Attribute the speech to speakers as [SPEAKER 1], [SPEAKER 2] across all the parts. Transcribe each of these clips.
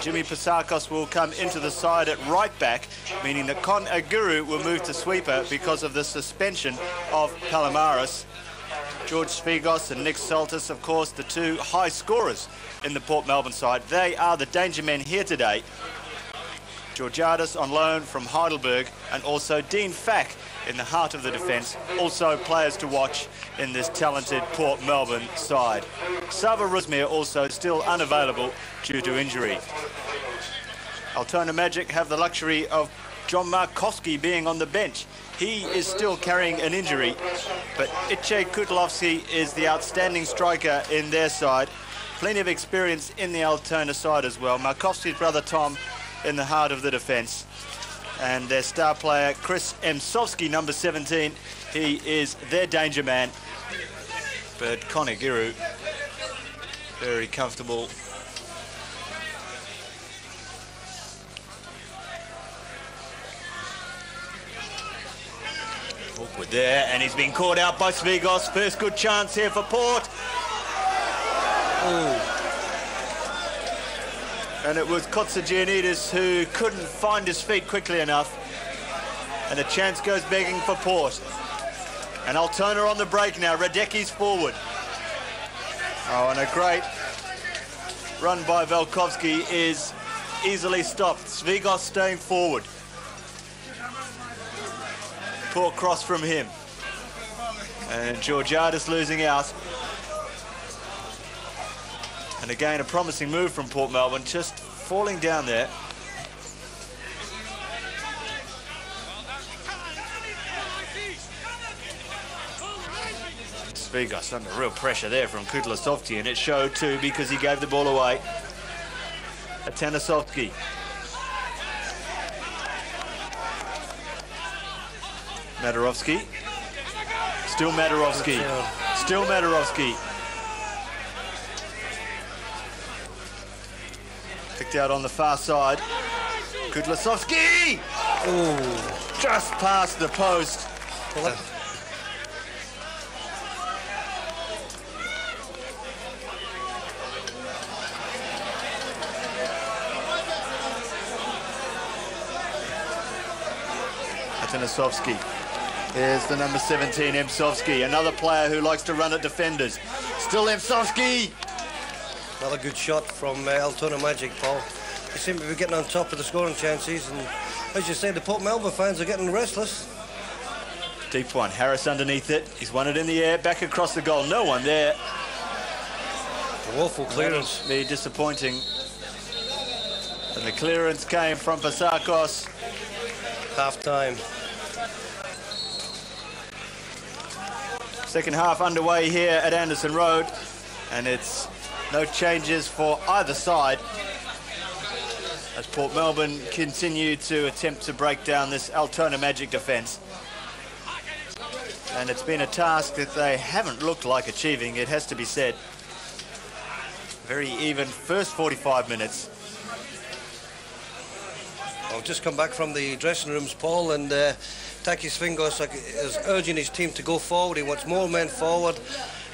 [SPEAKER 1] Jimmy Pasakos will come into the side at right back, meaning that Con Aguru will move to sweeper because of the suspension of Palomares. George Svigos and Nick Saltis, of course, the two high scorers in the Port Melbourne side. They are the danger men here today. Georgiadis on loan from Heidelberg and also Dean Fack in the heart of the defence. Also players to watch in this talented Port Melbourne side. Sava Rusmir also still unavailable due to injury. Altona Magic have the luxury of John Markowski being on the bench. He is still carrying an injury, but Iche Kutlovsky is the outstanding striker in their side. Plenty of experience in the Altona side as well. Markowski's brother Tom in the heart of the defence. And their star player, Chris Emsovsky, number 17, he is their danger man. But Giru, very comfortable Awkward there, and he's been caught out by Svigos. First good chance here for Port. Ooh. And it was Kotsagianidis who couldn't find his feet quickly enough. And the chance goes begging for Port. And Altona on the break now. Radeki's forward. Oh, and a great run by Velkovsky is easily stopped. Svigos staying forward. Poor cross from him. And Georgiadis losing out. And again, a promising move from Port Melbourne, just falling down there. Svigos under real pressure there from Kutlasovsky, and it showed too because he gave the ball away. Atanisovsky Madarovsky. Still Madarovsky. Still Madarovsky. Picked out on the far side. Kudlasovsky! Ooh. Just past the post. Well. Here's the number 17, Emsovsky, another player who likes to run at defenders. Still Emsovsky.
[SPEAKER 2] Another good shot from uh, Altona Magic, Paul. They seem to be getting on top of the scoring chances, and as you say, the Port Melbourne fans are getting restless.
[SPEAKER 1] Deep one, Harris underneath it. He's won it in the air, back across the goal. No one there.
[SPEAKER 2] Awful clearance.
[SPEAKER 1] Be disappointing. And the clearance came from Pasakos.
[SPEAKER 2] Half time.
[SPEAKER 1] Second half underway here at Anderson Road, and it's no changes for either side as Port Melbourne continue to attempt to break down this Altona Magic defence. And it's been a task that they haven't looked like achieving, it has to be said. Very even first 45 minutes.
[SPEAKER 2] I've just come back from the dressing rooms, Paul, and uh, Takis Svigos is urging his team to go forward. He wants more men forward.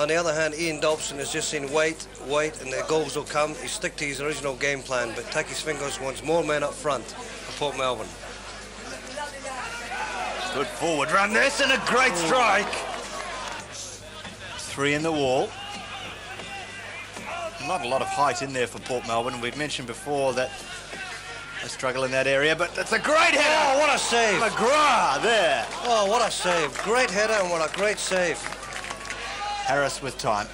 [SPEAKER 2] On the other hand, Ian Dobson has just seen wait, wait, and the goals will come. He stick to his original game plan, but Takis Svigos wants more men up front for Port Melbourne.
[SPEAKER 1] Good forward run this and a great strike. Three in the wall. Not a lot of height in there for Port Melbourne. We've mentioned before that they struggle in that area, but it's a great header.
[SPEAKER 2] Oh, what a save.
[SPEAKER 1] McGrath there.
[SPEAKER 2] Oh, what a save. Great header and what a great save.
[SPEAKER 1] Harris with time.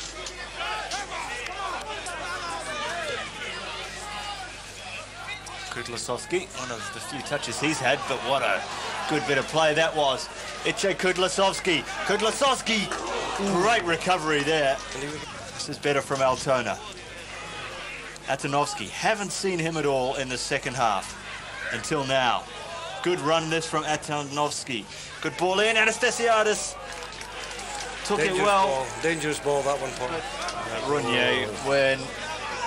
[SPEAKER 1] Kudlasovsky, one of the few touches he's had, but what a good bit of play that was. Iche Kudlasovsky. Kudlasovsky, great recovery there. This is better from Altona. Atanovsky. Haven't seen him at all in the second half until now. Good run this from Atanovsky. Good ball in. Anastasiadis took
[SPEAKER 2] Dangerous
[SPEAKER 1] it well.
[SPEAKER 2] Ball. Dangerous ball, that one, Paul.
[SPEAKER 1] Uh, Runye, when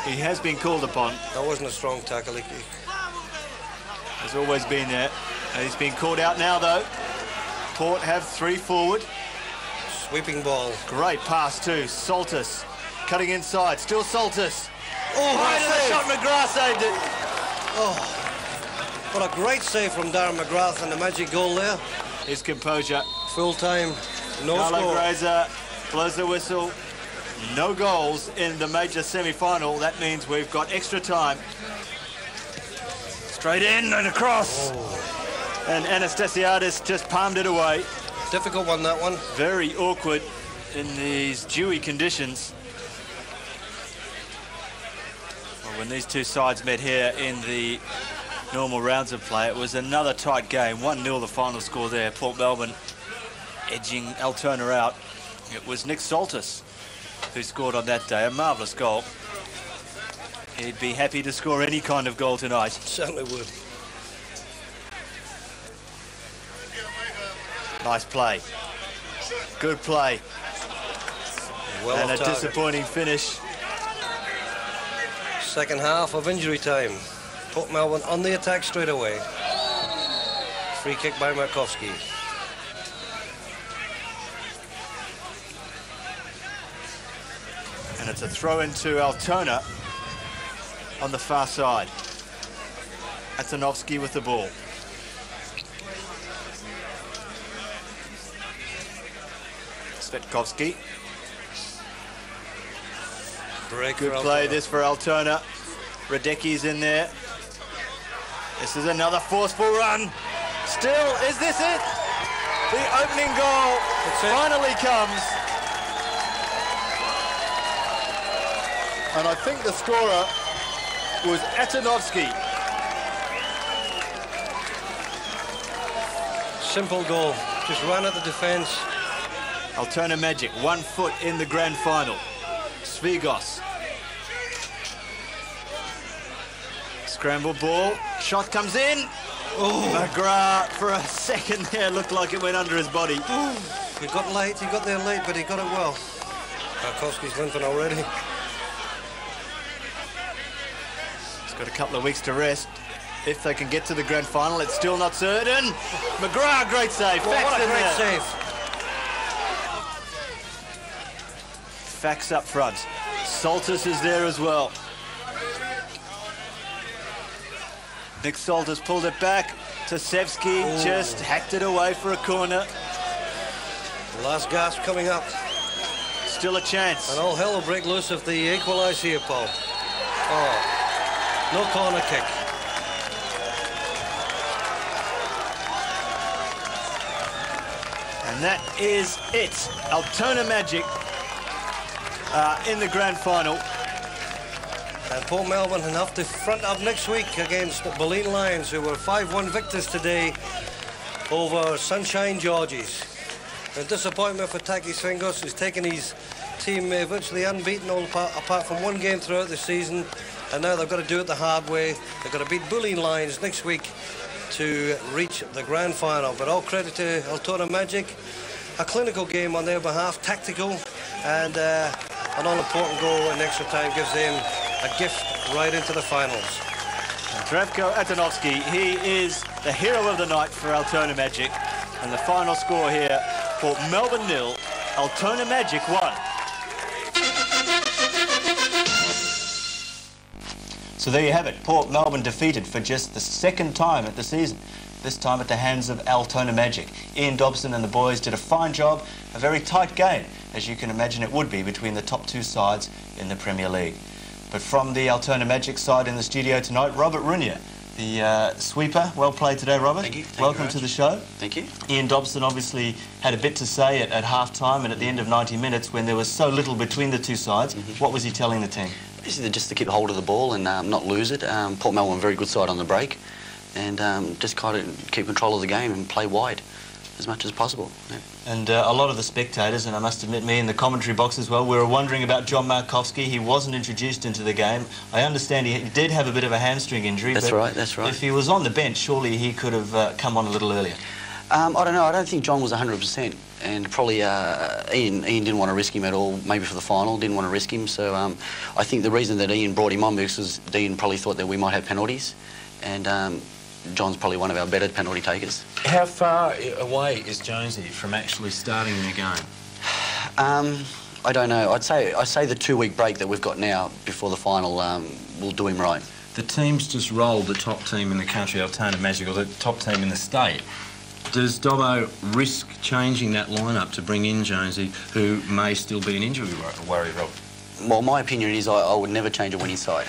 [SPEAKER 1] he has been called upon.
[SPEAKER 2] That wasn't a strong tackle. He,
[SPEAKER 1] Has always been there. And he's been called out now, though. Port have three forward.
[SPEAKER 2] Sweeping ball.
[SPEAKER 1] Great pass, too. Saltis cutting inside. Still Saltis.
[SPEAKER 2] Oh,
[SPEAKER 1] right the shot. McGrath saved it.
[SPEAKER 2] Oh, what a great save from Darren McGrath and the magic goal there.
[SPEAKER 1] His composure.
[SPEAKER 2] Full time, no
[SPEAKER 1] Carlo
[SPEAKER 2] score.
[SPEAKER 1] Grazer blows the whistle. No goals in the major semi-final. That means we've got extra time. Straight in and across. Oh. And Anastasiadis just palmed it away.
[SPEAKER 2] Difficult one, that one.
[SPEAKER 1] Very awkward in these dewy conditions. Well, when these two sides met here in the normal rounds of play, it was another tight game. 1-0 the final score there. Port Melbourne edging Altona out. It was Nick Saltis who scored on that day. A marvellous goal. He'd be happy to score any kind of goal tonight.
[SPEAKER 2] Certainly would.
[SPEAKER 1] Nice play. Good play.
[SPEAKER 2] Well
[SPEAKER 1] and a
[SPEAKER 2] target.
[SPEAKER 1] disappointing finish.
[SPEAKER 2] Second half of injury time. Port Melbourne on the attack straight away. Free kick by Markowski.
[SPEAKER 1] And it's a throw into Altona on the far side. Atanovsky with the ball. Svetkovsky.
[SPEAKER 2] Break
[SPEAKER 1] Good play this for Altona. Radecki's in there. This is another forceful run. Still, is this it? The opening goal
[SPEAKER 2] That's it.
[SPEAKER 1] finally comes. And I think the scorer was Atanovsky.
[SPEAKER 2] Simple goal. Just ran at the defence.
[SPEAKER 1] Altona Magic, one foot in the grand final. Svigos. Scramble ball. Shot comes in.
[SPEAKER 2] Oh,
[SPEAKER 1] McGrath, for a second there, looked like it went under his body.
[SPEAKER 2] he got late. He got there late, but he got it well. Markowski's limping already.
[SPEAKER 1] He's got a couple of weeks to rest. If they can get to the grand final, it's still not certain. McGrath, great save.
[SPEAKER 2] Well,
[SPEAKER 1] Facts
[SPEAKER 2] what a
[SPEAKER 1] in
[SPEAKER 2] great
[SPEAKER 1] there.
[SPEAKER 2] save.
[SPEAKER 1] Facts up front. Saltis is there as well. Nick Saltis pulled it back. Tasevsky just hacked it away for a corner.
[SPEAKER 2] Last gasp coming up.
[SPEAKER 1] Still a chance.
[SPEAKER 2] And all hell will break loose if they equalise here, Paul. Oh, no corner kick.
[SPEAKER 1] And that is it. Altona Magic uh, in the grand final.
[SPEAKER 2] And Port Melbourne enough to front up next week against the Bulleen Lions, who were 5-1 victors today over Sunshine Georges. A disappointment for Takis Svigos, who's taken his team uh, virtually unbeaten all apart, apart from one game throughout the season. And now they've got to do it the hard way. They've got to beat Bulleen Lions next week to reach the grand final. But all credit to Altona Magic. A clinical game on their behalf, tactical, and uh, an all-important goal in extra time gives them a gift right into the finals.
[SPEAKER 1] Zdravko Atanovsky, he is the hero of the night for Altona Magic. And the final score here for Melbourne nil, Altona Magic 1. So there you have it. Port Melbourne defeated for just the second time at the season. This time at the hands of Altona Magic. Ian Dobson and the boys did a fine job. A very tight game, as you can imagine it would be between the top two sides in the Premier League. But from the Altona Magic side in the studio tonight, Robert Runier, the uh, sweeper. Well played today, Robert.
[SPEAKER 3] Thank you. Thank
[SPEAKER 1] Welcome
[SPEAKER 3] very
[SPEAKER 1] to the show.
[SPEAKER 3] Thank you.
[SPEAKER 1] Ian Dobson obviously had a bit to say at, at half time and at the end of 90 minutes when there was so little between the two sides.
[SPEAKER 3] Mm-hmm.
[SPEAKER 1] What was he telling the team?
[SPEAKER 3] Basically, just to keep hold of the ball and um, not lose it. Um, Port Melbourne, very good side on the break, and um, just kind of keep control of the game and play wide as much as possible. Yeah.
[SPEAKER 1] And uh, a lot of the spectators, and I must admit me in the commentary box as well, we were wondering about John Markovsky. He wasn't introduced into the game. I understand he did have a bit of a hamstring injury.
[SPEAKER 3] That's
[SPEAKER 1] but
[SPEAKER 3] right, that's right.
[SPEAKER 1] If he was on the bench, surely he could have uh, come on a little earlier.
[SPEAKER 3] Um, I don't know. I don't think John was 100%, and probably uh, Ian, Ian didn't want to risk him at all. Maybe for the final, didn't want to risk him. So um, I think the reason that Ian brought him on because Ian probably thought that we might have penalties, and um, John's probably one of our better penalty takers.
[SPEAKER 4] How far away is Jonesy from actually starting the game?
[SPEAKER 3] Um, I don't know. I'd say I'd say the two-week break that we've got now before the final um, will do him right.
[SPEAKER 4] the team's just rolled the top team in the country, Altona Magic, or the top team in the state. Does Dobbo risk changing that lineup to bring in Jonesy, who may still be an injury worry, Rob?
[SPEAKER 3] Well, my opinion is I, I would never change a winning side,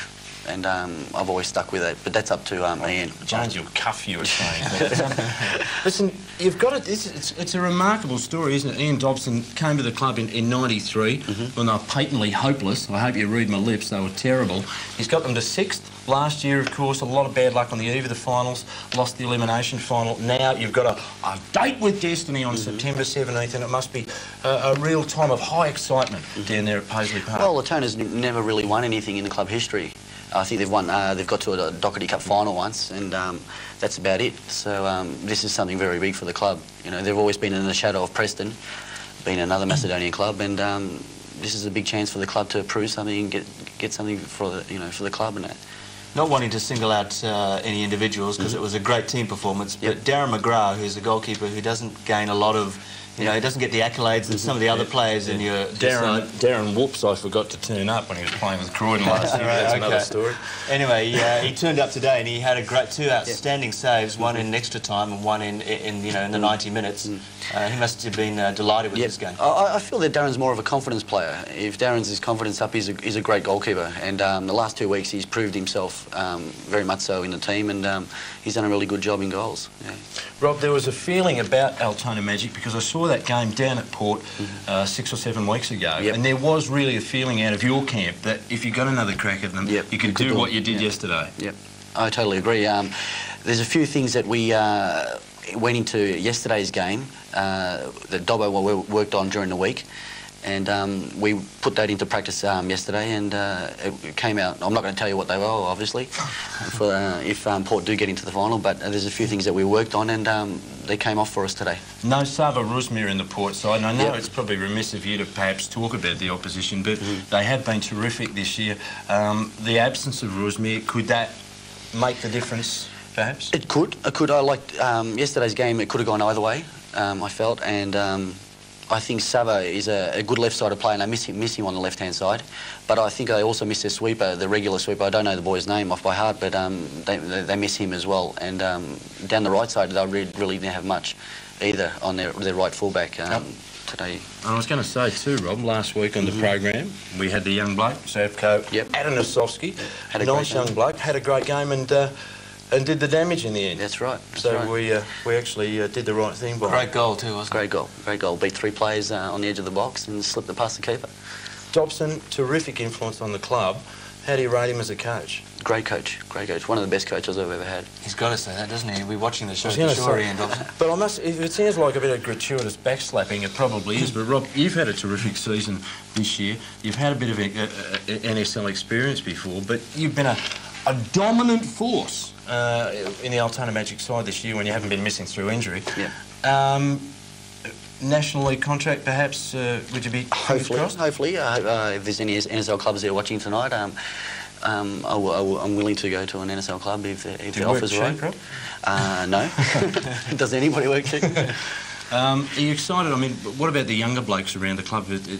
[SPEAKER 3] and um, I've always stuck with it. But that's up to um, Ian.
[SPEAKER 4] Jones, you'll cuff you at saying. um, Listen, you've got it. It's, it's, it's a remarkable story, isn't it? Ian Dobson came to the club in, in 93 when they were patently hopeless. I hope you read my lips, they were terrible. He's got them to sixth. Last year, of course, a lot of bad luck on the eve of the finals, lost the elimination final. Now you've got a, a date with Destiny on September 17th, and it must be a, a real time of high excitement down there at Paisley Park.
[SPEAKER 3] Well, the Toners never really won anything in the club history. I think they've won. Uh, they've got to a Dockerty Cup final once, and um, that's about it. So um, this is something very big for the club. You know, they've always been in the shadow of Preston, being another Macedonian club, and um, this is a big chance for the club to prove something and get get something for the you know for the club and that.
[SPEAKER 1] Not wanting to single out uh, any individuals because it was a great team performance, but Darren McGrath, who's a goalkeeper who doesn't gain a lot of, you know, he doesn't get the accolades that some of the other players in your
[SPEAKER 4] Darren, Darren Whoops, I forgot to turn up when he was playing with Croydon last year. That's another story.
[SPEAKER 1] Anyway, uh, he turned up today and he had a great two outstanding saves, one in extra time and one in, in you know in the 90 minutes. Uh, he must have been uh, delighted with
[SPEAKER 3] Yep.
[SPEAKER 1] this game.
[SPEAKER 3] I, I feel that Darren's more of a confidence player. If Darren's his confidence up, he's a, he's a great goalkeeper. And um, the last two weeks, he's proved himself um, very much so in the team, and um, he's done a really good job in goals. Yeah.
[SPEAKER 4] Rob, there was a feeling about Altona Magic because I saw that game down at Port uh, six or seven weeks ago,
[SPEAKER 3] Yep.
[SPEAKER 4] and there was really a feeling out of your camp that if you got another crack at them,
[SPEAKER 3] Yep,
[SPEAKER 4] you could
[SPEAKER 3] you could
[SPEAKER 4] do
[SPEAKER 3] do
[SPEAKER 4] what you did
[SPEAKER 3] Yep.
[SPEAKER 4] yesterday.
[SPEAKER 3] Yep, I totally agree. Um, there's a few things that we uh, went into yesterday's game uh, that Dobbo wo- worked on during the week, and um, we put that into practice um, yesterday, and uh, it came out. I'm not going to tell you what they were, obviously, for uh, if um, Port do get into the final, but uh, there's a few things that we worked on, and um, they came off for us today.
[SPEAKER 4] No Sava Rusmir in the Port side, and I know
[SPEAKER 3] Yep.
[SPEAKER 4] it's probably remiss of you to perhaps talk about the opposition, but they have been terrific this year. Um, the absence of Rusmir, could that make the difference, perhaps?
[SPEAKER 3] It could. It could. I liked um, yesterday's game. It could have gone either way. Um, I felt, and um, I think Sava is a, a good left-sided player, and I miss him, miss him on the left-hand side. But I think they also miss their sweeper, the regular sweeper. I don't know the boy's name off by heart, but um, they, they, they miss him as well. And um, down the right side, they really, really didn't have much either on their, their right fullback um, today.
[SPEAKER 4] I was going to say too, Rob. Last week on the program, we had the young bloke, Savko,
[SPEAKER 3] Yep.
[SPEAKER 4] Adanosovsky,
[SPEAKER 3] Had a
[SPEAKER 4] nice young bloke, had a great game and uh, and did the damage in the end.
[SPEAKER 3] That's right. That's
[SPEAKER 4] so
[SPEAKER 3] right.
[SPEAKER 4] we uh, we actually uh, did the right thing by him.
[SPEAKER 1] Great goal too, wasn't it?
[SPEAKER 3] Great goal. Great goal. Beat three players uh, on the edge of the box and slipped it past the keeper.
[SPEAKER 4] Dobson, terrific influence on the club. How do you rate him as a coach?
[SPEAKER 3] Great coach. Great coach. One of the best coaches I've ever had.
[SPEAKER 1] He's got to say that, doesn't he? We're watching the show
[SPEAKER 4] I was
[SPEAKER 1] for
[SPEAKER 4] gonna
[SPEAKER 1] sure, Ian Dobson.
[SPEAKER 4] But I must, if it sounds like a bit of gratuitous backslapping, it probably is. But Rob, you've had a terrific season this year. You've had a bit of a, a, a- NSL experience before, but you've been a, a dominant force uh, in the Altona Magic side this year when you haven't been missing through injury.
[SPEAKER 3] Yeah.
[SPEAKER 4] Um, National League contract, perhaps, uh, would you be
[SPEAKER 3] Hopefully, hopefully. Uh, uh, if there's any NSL clubs there watching tonight, um, um, I will, I will, I'm willing to go to an NSL club if, the- if
[SPEAKER 4] Do
[SPEAKER 3] the offers are
[SPEAKER 4] cheap,
[SPEAKER 3] right.
[SPEAKER 4] Rob?
[SPEAKER 3] Uh, no. Does anybody work cheap?
[SPEAKER 4] Um, are you excited? I mean, what about the younger blokes around the club? It, it,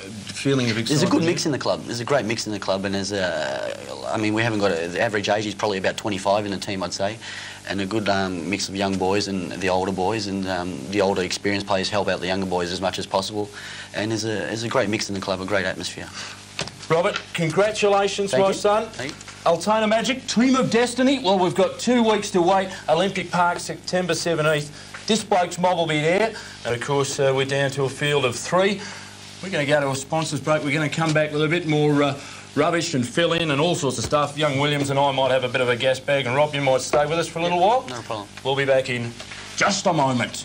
[SPEAKER 4] feeling of excitement?
[SPEAKER 3] There's a good mix in the club. There's a great mix in the club, and there's a, I mean, we haven't got a, the average age is probably about 25 in the team, I'd say, and a good um, mix of young boys and the older boys, and um, the older experienced players help out the younger boys as much as possible, and there's a, there's a great mix in the club, a great atmosphere.
[SPEAKER 4] Robert, congratulations,
[SPEAKER 3] Thank
[SPEAKER 4] my
[SPEAKER 3] you.
[SPEAKER 4] son.
[SPEAKER 3] Thank you.
[SPEAKER 4] Altona Magic, Team of Destiny. Well, we've got two weeks to wait. Olympic Park, September 17th. This bloke's mob will be there. And of course, uh, we're down to a field of three. We're going to go to a sponsors break. We're going to come back with a bit more uh, rubbish and fill in and all sorts of stuff. Young Williams and I might have a bit of a gas bag, and Rob, you might stay with us for a little while.
[SPEAKER 3] No problem.
[SPEAKER 4] We'll be back in just a moment.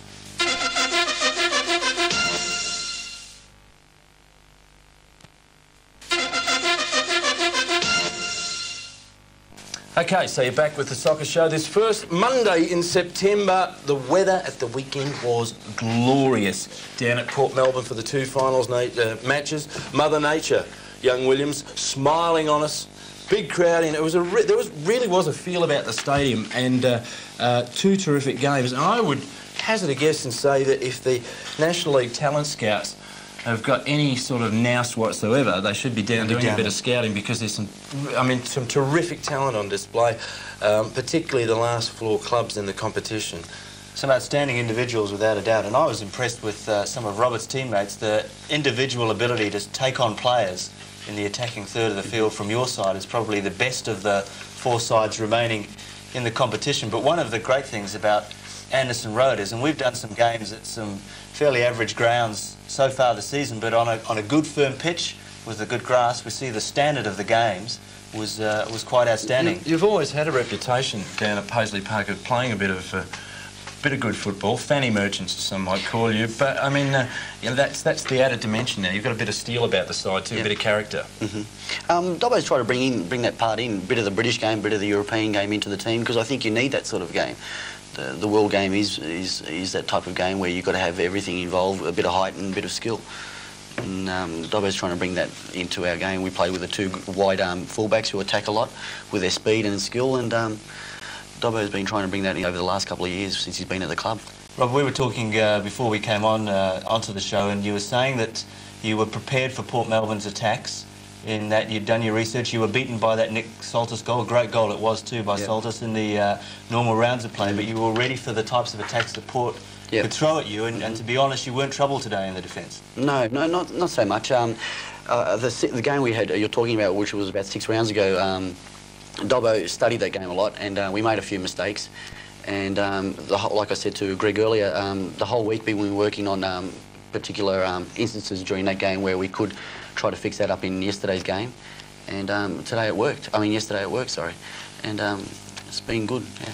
[SPEAKER 4] Okay, so you're back with the soccer show. This first Monday in September, the weather at the weekend was glorious. Down at Port Melbourne for the two finals na- uh, matches, Mother Nature, young Williams, smiling on us. Big crowd in. It was a re- there was really was a feel about the stadium and uh, uh, two terrific games. And I would hazard a guess and say that if the National League talent scouts have got any sort of nous whatsoever, they should be down doing
[SPEAKER 1] down
[SPEAKER 4] a bit of scouting because there's some, I mean, some terrific talent on display, um, particularly the last floor clubs in the competition.
[SPEAKER 1] Some outstanding individuals, without a doubt, and I was impressed with uh, some of Robert's teammates. The individual ability to take on players in the attacking third of the field from your side is probably the best of the four sides remaining in the competition. But one of the great things about Anderson Road is, and we've done some games at some fairly average grounds so far this season, but on a, on a good firm pitch with a good grass, we see the standard of the games was uh, was quite outstanding.
[SPEAKER 4] You, have always had a reputation down at Paisley Park of playing a bit of uh, bit of good football, fanny merchants, as some might call you. But I mean, uh, you know, that's that's the added dimension now. You've got a bit of steel about the side too, a bit of character.
[SPEAKER 3] Um, Dobbo's trying to bring in, bring that part in, bit of the British game, bit of the European game into the team because I think you need that sort of game. The, the world game is, is is that type of game where you've got to have everything involved, a bit of height and a bit of skill. And um, Dobbo's trying to bring that into our game. We play with the two wide arm fullbacks who attack a lot with their speed and skill, and um, Dobbo's been trying to bring that in over the last couple of years since he's been at the club.
[SPEAKER 1] Rob, we were talking uh, before we came on uh, onto the show, and you were saying that you were prepared for Port Melbourne's attacks. In that you'd done your research, you were beaten by that Nick Saltis goal. A great goal it was too by
[SPEAKER 3] Yep.
[SPEAKER 1] Saltis in the uh, normal rounds of play. But you were ready for the types of attacks that Port
[SPEAKER 3] Yep.
[SPEAKER 1] could throw at you. And, and to be honest, you weren't trouble today in the defence.
[SPEAKER 3] No, no, not not so much. Um, uh, the the game we had, you're talking about, which was about six rounds ago. Um, Dobbo studied that game a lot, and uh, we made a few mistakes. And um, the like I said to Greg earlier, um, the whole week we were working on um, particular um, instances during that game where we could try to fix that up in yesterday's game. And um, today it worked. I mean, yesterday it worked. Sorry, and um, it's been good. Yeah.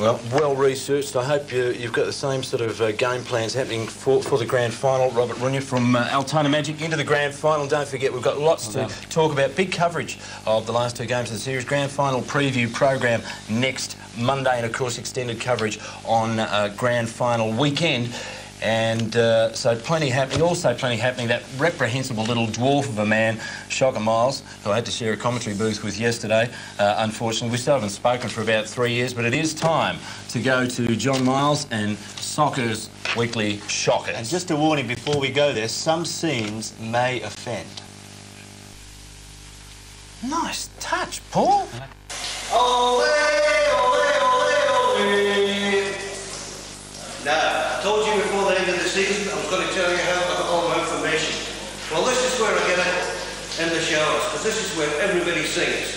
[SPEAKER 4] Well, well researched. I hope you, you've got the same sort of uh, game plans happening for, for the grand final. Robert Runya from uh, Altona Magic into the grand final. Don't forget, we've got lots to talk about. Big coverage of the last two games of the series. Grand final preview program next Monday, and of course, extended coverage on uh, grand final weekend. And uh, so plenty happening. Also plenty happening. That reprehensible little dwarf of a man, Shocker Miles, who I had to share a commentary booth with yesterday. Uh, unfortunately, we still haven't spoken for about three years, but it is time to go to John Miles and Soccer's Weekly Shockers.
[SPEAKER 1] And just a warning before we go there, some scenes may offend.
[SPEAKER 4] nice touch, Paul.
[SPEAKER 2] Now, I was going to tell you how I got all my information. Well, this is where I get it in the showers, because this is where everybody sings.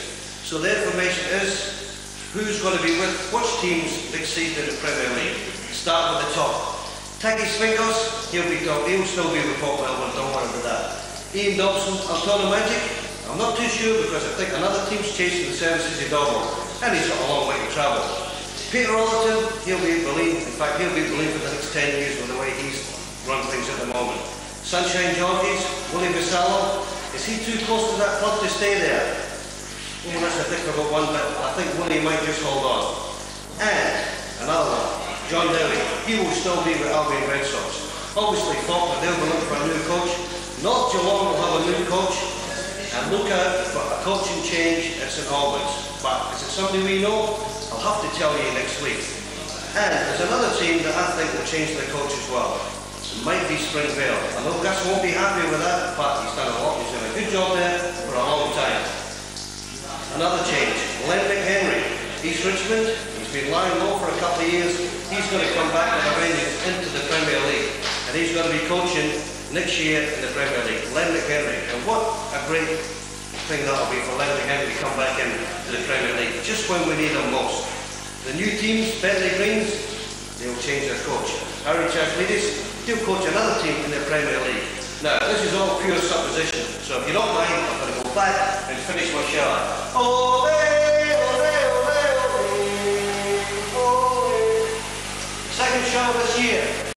[SPEAKER 2] So the information is who's going to be with which teams next season in the Premier League. Start with the top. Takis Svigos, he'll be top. He'll still be with Port Melbourne, don't worry about that. Ian Dobson, Altona Magic. I'm not too sure because I think another team's chasing the services of Dobbo, and he's got a long way to travel. Peter Alderton, he'll be at Bulleen. In fact, he'll be at Bulleen for the next 10 years with the way he's run things at the moment. Sunshine Georges, Willie Vasallo, is he too close to that club to stay there? Oh, that's I think I've one, but I think Willie might just hold on. And another one, John Daly, he will still be with Albion Red Sox. Obviously, Fawkner, they'll be looking for a new coach. North Geelong will have a new coach. And look out for a coaching change at St Albans. But is it somebody we know? I'll have to tell you next week. And there's another team that I think will change their coach as well. Might be Springvale. I know Gus won't be happy with that, but he's done a lot. He's done a good job there for a long time. Another change, Len McHenry. East Richmond, he's been lying low for a couple of years. He's going to come back with a vengeance into the Premier League. And he's going to be coaching next year in the Premier League. Len McHenry. And what a great thing that'll be for Len McHenry to come back into the Premier League, just when we need him most. The new teams, Bentleigh Greens, they'll change their coach. Harry Chaflidis, He'll coach another team in the Premier League. Now, this is all pure supposition, so if you don't mind, I'm going to go back and finish my shower. Ole, ole, ole, ole, ole. Second shower this year.